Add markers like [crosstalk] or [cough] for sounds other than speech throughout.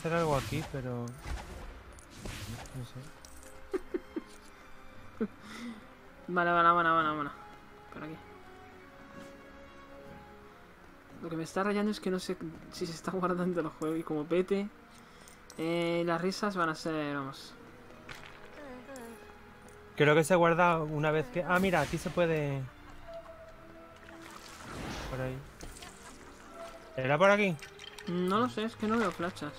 hacer algo aquí, pero... No sé. [laughs] Vale, vale, vale, vale, vale. Por aquí. Lo que me está rayando es que no sé si se está [laughs] guardando el juego y como pete. Eh, las risas van a ser, vamos. Creo que se guarda una vez que... Ah, mira, aquí se puede... Por ahí. ¿Era por aquí? No lo sé, es que no veo flechas.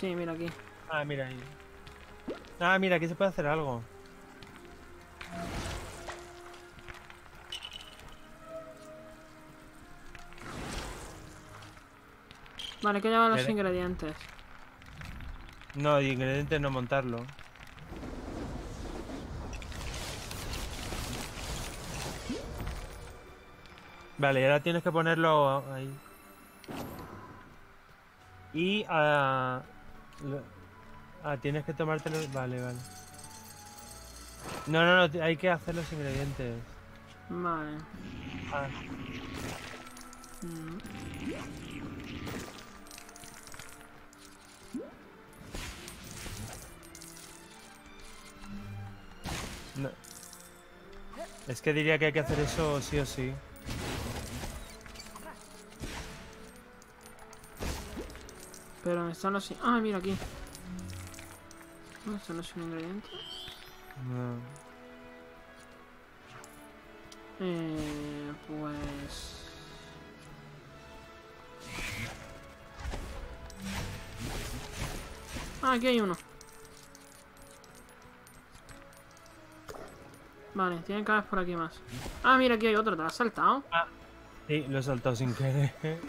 Sí, mira aquí. Ah, mira ahí. Ah, mira, aquí se puede hacer algo. Vale, hay que llevar los ingredientes. No, ingredientes no montarlo. Vale, y ahora tienes que ponerlo ahí. Y ah, lo- ah, tienes que tomártelo. Vale, vale. No, no, no, hay que hacer los ingredientes. Vale. Ah, Mm. no. Es que diría que hay que hacer eso sí o sí. Pero ¿dónde están los... Ah, mira aquí. ¿Dónde están los ingredientes? No. Eh, pues... Ah, aquí hay uno. Vale, tienen que haber por aquí más. Ah, mira, aquí hay otro, ¿te lo has saltado? Sí, lo he saltado sin querer.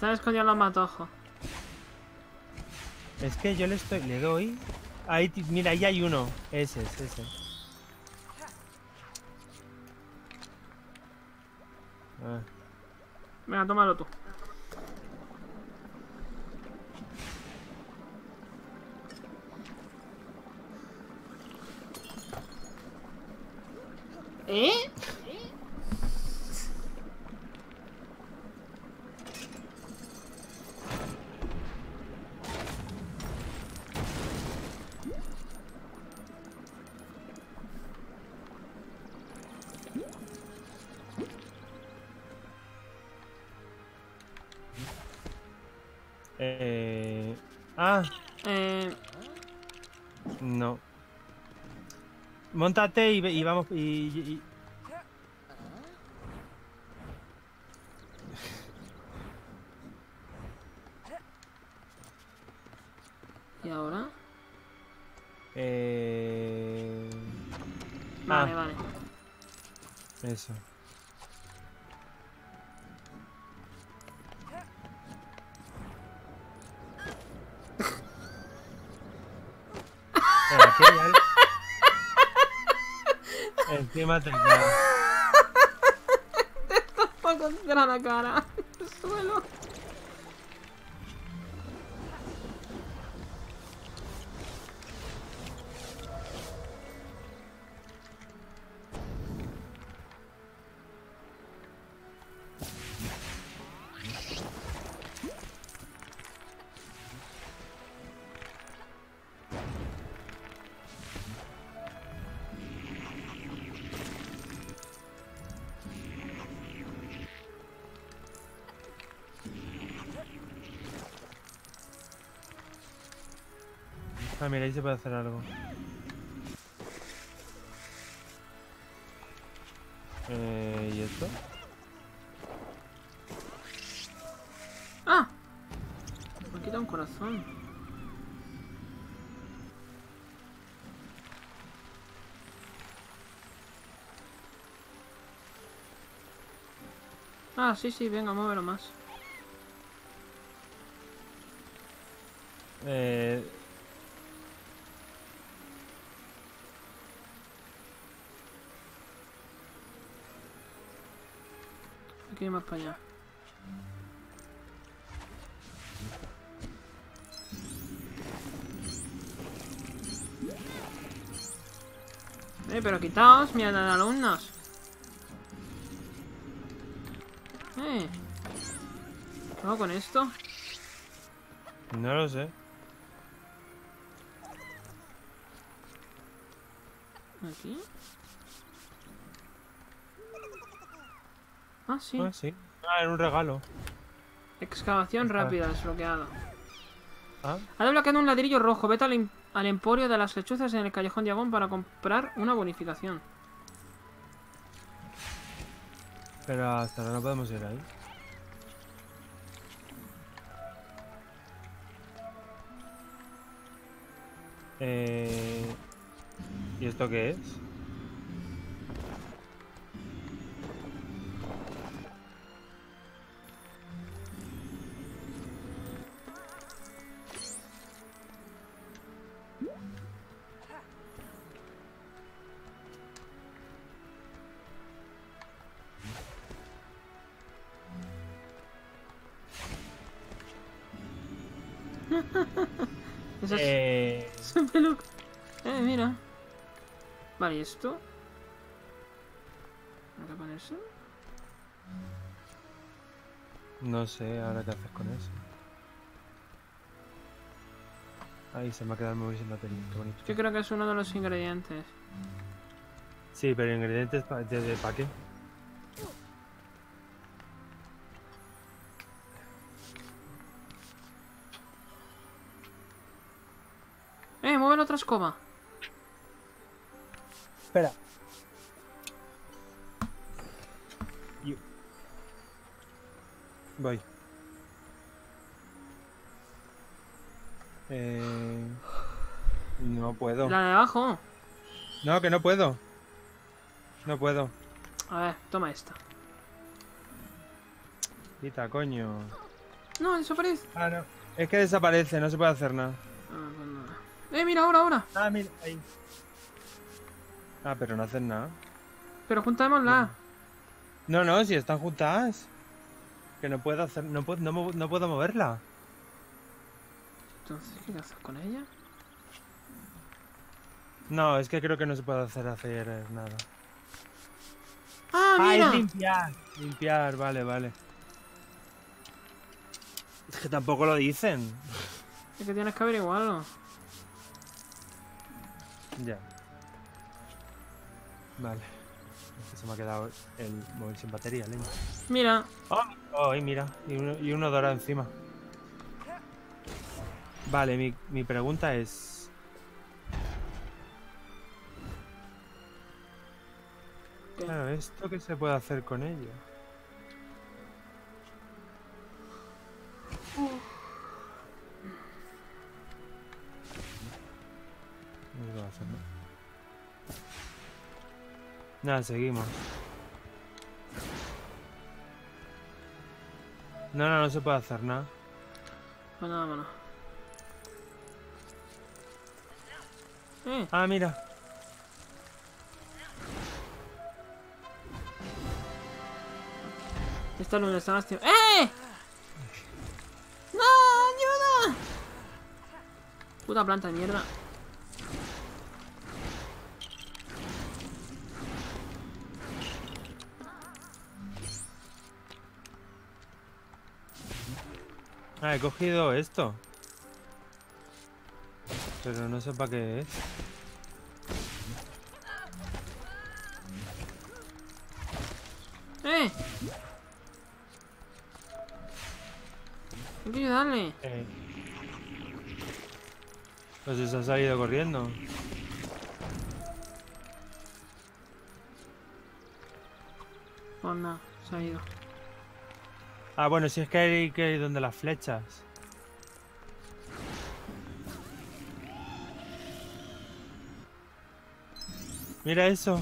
Se han escondido en los matojos. Es que yo le estoy. Le doy. Ahí, mira, ahí hay uno. Ese es, ese. Ah, Venga, tómalo tú. Móntate y, y vamos. Y- ¿Y Encima te queda. Va contra la cara. Ah, mira, ahí se puede hacer algo. Eh, ¿Y esto? ¡Ah! Me quita un corazón. Ah, sí, sí, venga, muévelo más. Eh, Aquí hay más para allá. Eh, pero quitaos, mirad a alumnos. Eh. ¿Qué hago con esto? No lo sé. Aquí. Ah, sí. Ah, sí. Ah, era un regalo. Excavación Está- rápida, desbloqueado. Ah, Ha desbloqueado un ladrillo rojo. Vete al, em- al emporio de las lechuzas en el Callejón Diagón para comprar una bonificación. pero hasta ahora no podemos ir ahí. Eh... ¿Y esto qué es Eh... es un peluco. Eh, mira. Vale, ¿y esto? ¿Hay que ponerse? No sé ahora qué haces con eso. Ahí se me ha quedado el móvil sin batería. Qué bonito. Yo creo que es uno de los ingredientes. Sí, pero ingredientes de, de, ¿pa qué? ¡Eh, mueve la otra escoba! Espera. Yo- Voy. Eh... No puedo. La de abajo. No, que no puedo. No puedo. A ver, toma esta. Quita, coño. No, desaparece. Ah, no. Es que desaparece, no se puede hacer nada. Ah, pues nada. Eh, mira, ahora, ahora. Ah, mira, ahí. Ah, pero no hacen nada. Pero juntémosla. No, no, si están juntas. Que no puedo hacer, no puedo, no, no puedo moverla. Entonces, ¿qué haces con ella? No, es que creo que no se puede hacer hacer nada. ¡Ah, Ah, mira! es limpiar. Limpiar, vale, vale. Es que tampoco lo dicen. Es que tienes que averiguarlo. Ya. Vale. Se me ha quedado el móvil sin batería, leña. Mira, Oh, oh, y mira. Y uno, y uno dorado encima. Vale, mi, mi pregunta es... Claro, ¿esto qué se puede hacer con ello? Nada, seguimos. No, no, no se puede hacer nada. nada, vámonos. Eh, Ah, mira. esta luna está más. ¡Eh! ¡No! ¡Ayuda! Puta planta de mierda. Ah, he cogido esto. Pero no sé para qué es. ¡Eh! Hay que ayudarle. Eh. Pues se ha salido corriendo. Pues nada, se ha ido. Ah, bueno, si es que hay que ir donde las flechas. Mira eso.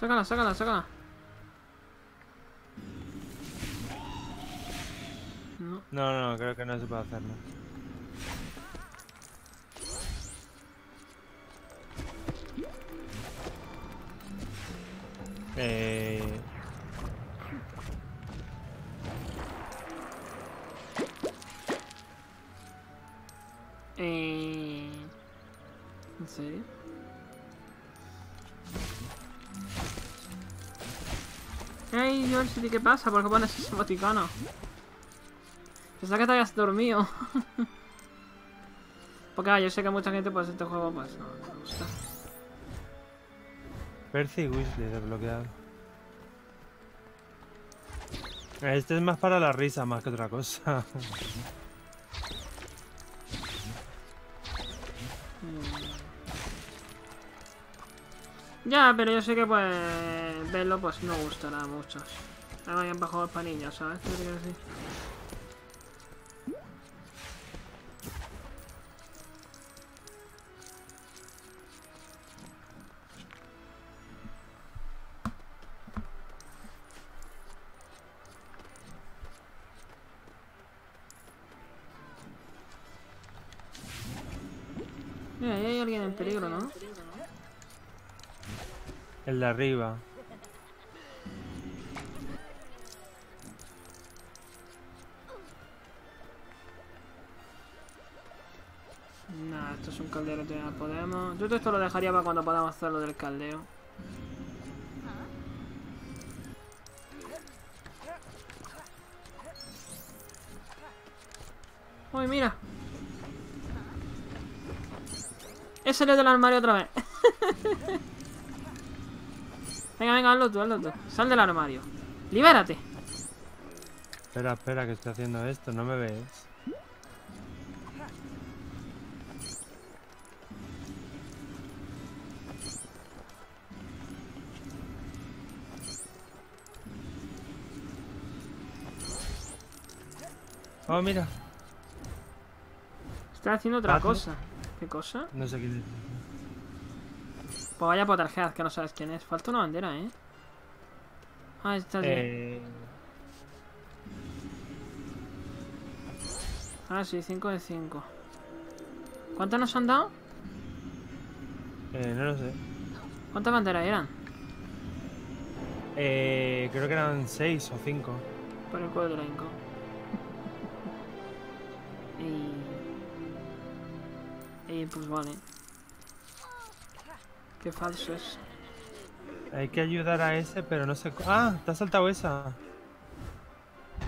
Sácala, sácala, sácala. No. No, no, creo que no se puede hacer. Eh... Eh... ¿En serio? Ey, George, ¿qué pasa? ¿Por qué pones ese emoticono? Pensaba que te habías dormido. [laughs] Porque ah, yo sé que mucha gente pues este juego pues no le gusta. Percy Weasley desbloqueado. Este es más para la risa más que otra cosa. [laughs] Ya, pero yo sé que pues verlo pues no gustará a muchos. Además para juegos para niños, ¿sabes? ¿Qué te quiero decir? De arriba. Nah, esto es un caldero que ya podemos. Yo esto lo dejaría para cuando podamos hacer lo del caldeo. Uy, mira. He salido del armario otra vez. [laughs] venga, venga, hazlo tú, hazlo tú. Sal del armario. ¡Libérate! Espera, espera, que estoy haciendo esto, no me ves. Oh, mira. Está haciendo otra cosa. ¿Qué cosa? No sé es. Pues vaya Potterhead, que no sabes quién es. Falta una bandera, ¿eh? Ah, está bien. Eh, Ah, sí, 5 de 5. ¿Cuántas nos han dado? eh, no lo sé. ¿Cuántas banderas eran? Eh, creo que eran seis o cinco. Por el cuadrenco. [laughs] y... Y pues vale. Qué falso es. Hay que ayudar a ese, pero no sé. Ah, te has saltado esa.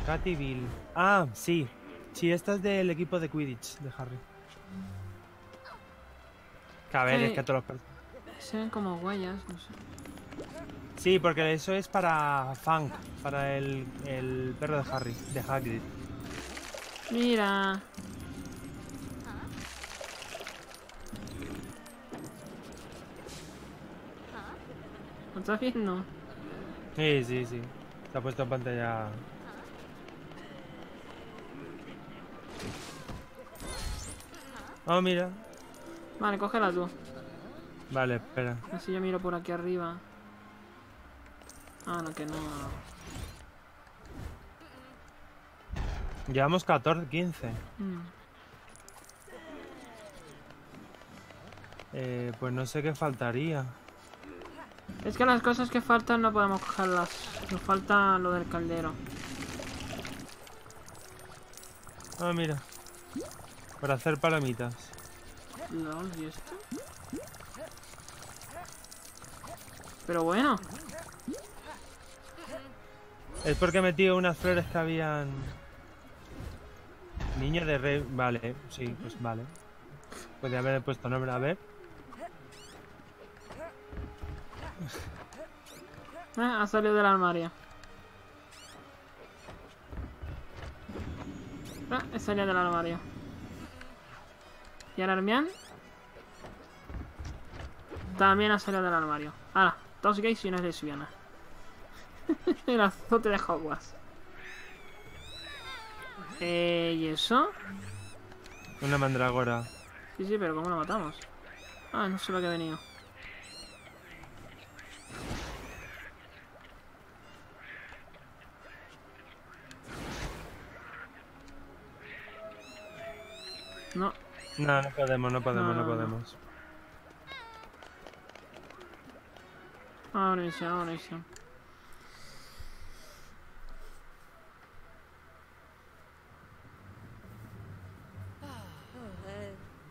Katy Bill. Ah, sí. Sí, esta es del equipo de Quidditch de Harry. Que a ver, Sí. es que todos los Se ven como huellas, no sé. Sí, porque eso es para Funk, para el, el perro de Harry, de Hagrid. Mira. ¿Lo estás viendo? Sí, sí, sí. Se ha puesto en pantalla. Oh, mira. Vale, cógela tú. Vale, espera. Así yo miro por aquí arriba. Ah, no, que no. Llevamos 14, 15. Mm. Eh, pues no sé qué faltaría. Es que las cosas que faltan no podemos cogerlas. Nos falta lo del caldero. Ah, mira. Para hacer palomitas. Lol, ¿y esto? Pero bueno, Es porque he metido unas flores que habían. Niño de rey. Vale, sí, pues vale. Podría haber puesto nombre, a ver. Eh, ha salido del armario. Ah, salido del armario. ¿Y ahora Armian? También ha salido del armario. Ahora, dos gays y una es lesbiana. [laughs] El azote de Hogwarts. Eh, ¿y eso? Una mandragora. Sí, sí, pero ¿cómo lo matamos? Ah, no sé lo que ha venido. No, No, no podemos, no podemos, No, no, no, no. podemos. ahora misión, ahora misión.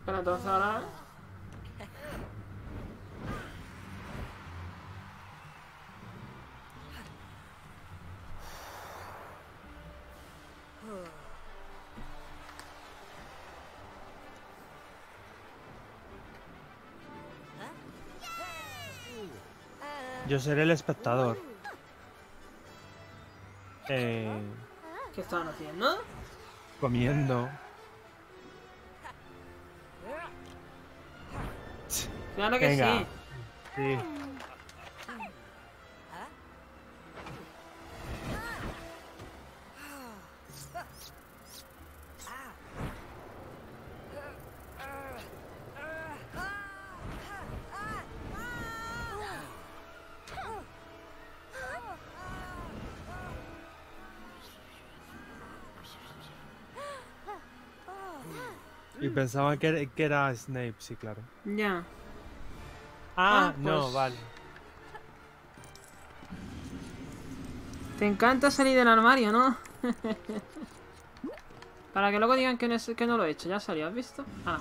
Pero entonces ahora... Yo seré el espectador. Eh, ¿Qué estaban haciendo? comiendo. Claro que Venga. sí. Sí. Y pensaban que, era- que era Snape, sí, claro. Ya. Ah, Ah, no, pues- vale. Te encanta salir del armario, ¿no? [laughs] Para que luego digan que no, es- que no lo he hecho. Ya salió, ¿has visto? Ah.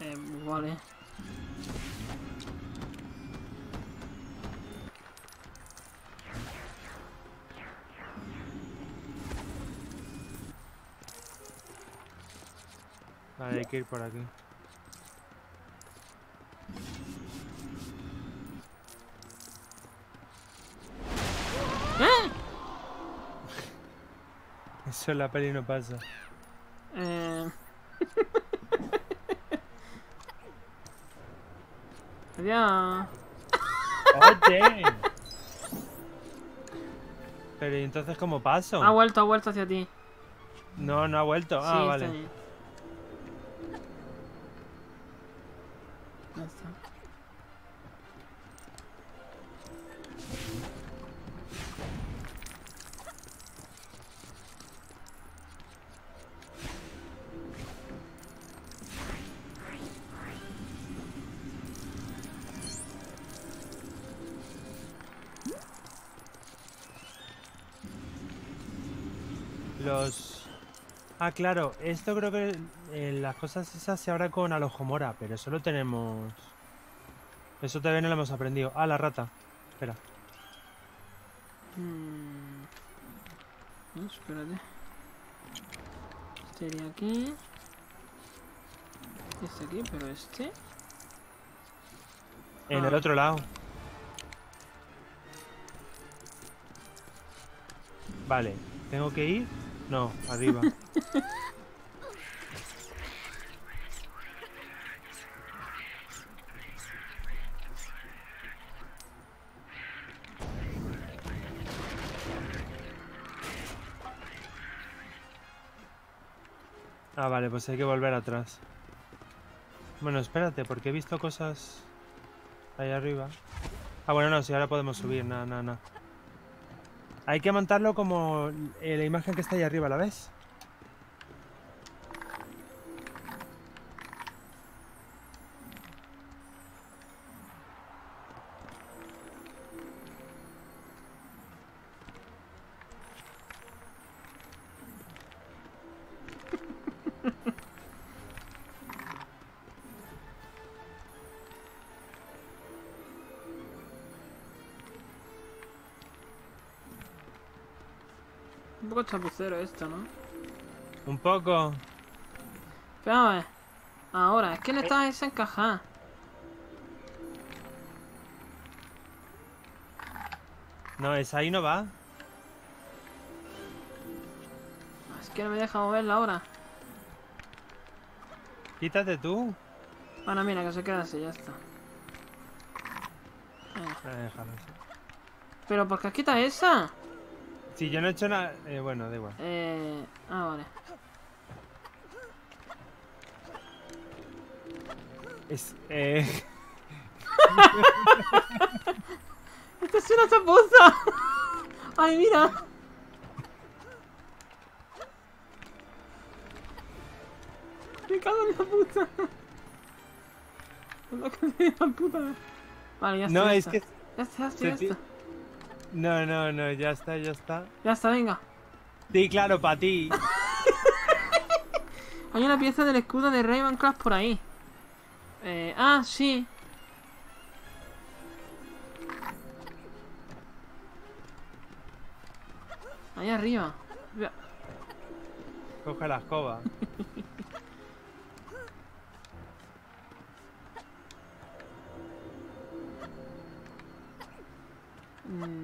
Eh, vale. Hay que ir por aquí. [laughs] Eso en la peli no pasa. Eh... [laughs] Adiós. ¡Oye! [laughs] Pero ¿y entonces cómo paso? Ha vuelto, ha vuelto hacia ti. No, no ha vuelto. Ah, Sí, vale. Ahí. Ah, claro. Esto creo que eh, las cosas esas se abren con Alojomora, pero eso lo tenemos... Eso todavía no lo hemos aprendido. Ah, la rata. Espera. Mm. No, espérate. Este iría aquí. Este aquí, pero este. En Ah. el otro lado. Vale. ¿Tengo que ir? No, arriba. Ah, vale, pues hay que volver atrás. Bueno, espérate, porque he visto cosas ahí arriba. Ah, bueno, no, si ahora podemos subir, nada, nada, nada. Hay que montarlo como la imagen que está ahí arriba, ¿la ves? Un poco chapucero esto, ¿no? Un poco. Ver. Ahora, es que no está desencajada. No, esa ahí no va. Es que no me deja moverla ahora. Quítate tú. Bueno, mira, que se queda así, ya está. Venga. Déjalo así. Pero ¿por qué quita esa? Si yo no he hecho nada... eh, bueno, da igual. Eh... Ah, vale. Es... Eh... [laughs] ¡Esta es una chapuza! ¡Ay, mira! Me cago en la puta. [laughs] Me cago en la puta. Vale, ya está. No, ya es está. que... Ya está, ya está, ya está. No, no, no, ya está, ya está. Ya está, venga. Sí, claro, para ti. [laughs] Hay una pieza del escudo de Ravenclaw por ahí. Eh, ah, sí. Ahí arriba. Coge la escoba. [laughs] mm.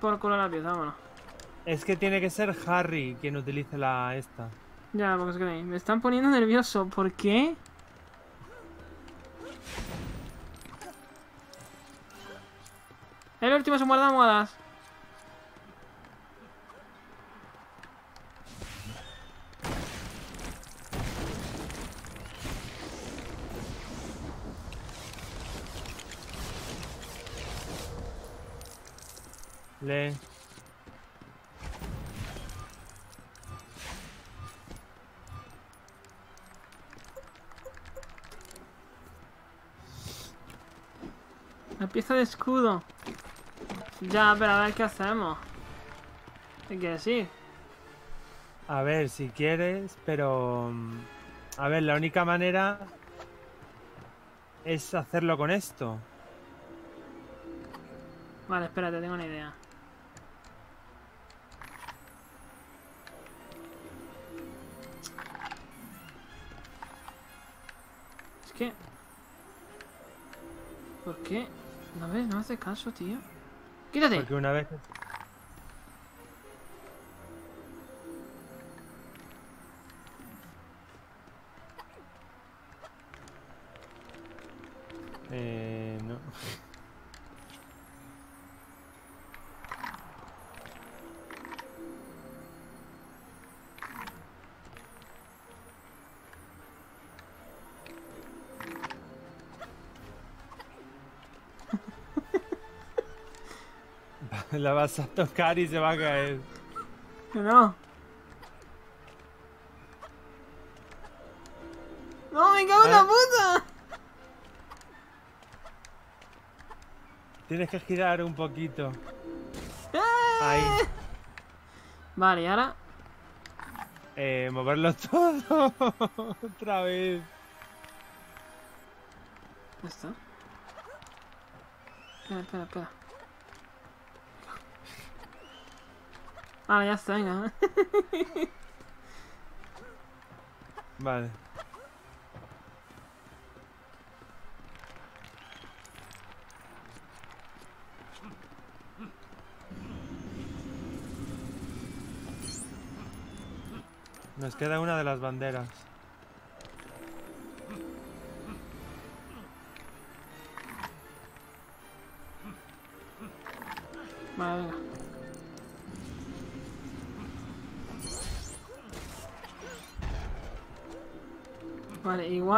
Por culo la pieza, vámonos. Es que tiene que ser Harry quien utilice la esta. Ya, porque es que me están poniendo nervioso. ¿Por qué? El último se muerde almohadas. Lee. La pieza de escudo. Ya, pero a ver qué hacemos. ¿Qué quiere decir? A ver, si quieres, pero... mm, A ver, la única manera es hacerlo con esto. Vale, espérate, tengo una idea. Es que... ¿Por qué? ¿No ves? No hace caso, tío. ¡Quítate! Porque una vez... [laughs] La vas a tocar y se va a caer. Que no. ¡No, me cago en la puta! Tienes que girar un poquito. ¡Eh! Ahí. Vale, y ahora... Eh, moverlo [laughs] todo. Otra vez. Ya está. Espera, espera, espera. Vale, ya está, venga. [laughs] Vale. Nos queda una de las banderas.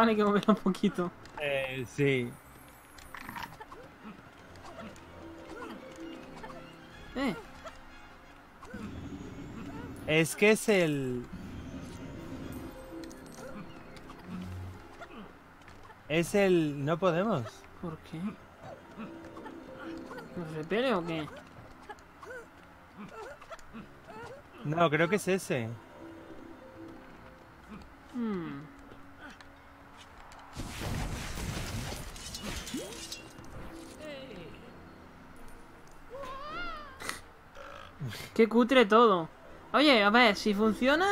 Hay que moverla un poquito. Eh, sí. Eh, Es que es el... Es el... No podemos. ¿por qué? ¿Nos repele o qué? No, creo que es ese. Hmm. Qué cutre todo. Oye, a ver, si funciona,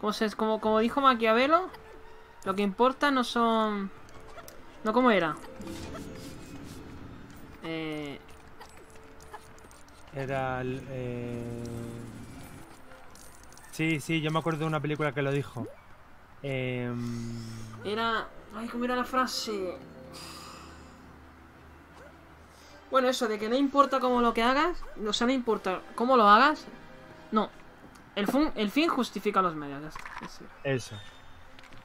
como, se, como, como dijo Maquiavelo, lo que importa no son... No, ¿cómo era? Eh, Era el... eh, Sí, sí, yo me acuerdo de una película que lo dijo. Em, Era. Ay, ¿cómo era la frase? Bueno, eso de que no importa cómo lo que hagas, o sea, no importa cómo lo hagas. No. El, fun- el fin justifica los medios. ya es. Eso.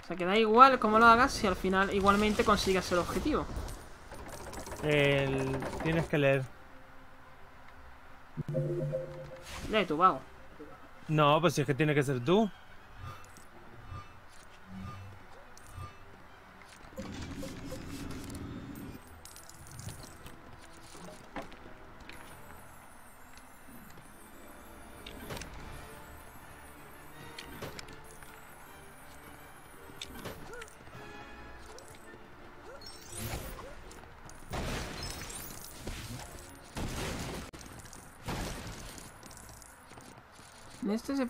O sea, que da igual cómo lo hagas si al final igualmente consigues el objetivo. El- Tienes que leer. Lee tu vago. No, pues si es que tiene que ser tú.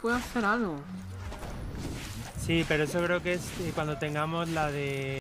Puede hacer algo. Sí, pero eso creo que es eh, cuando tengamos la de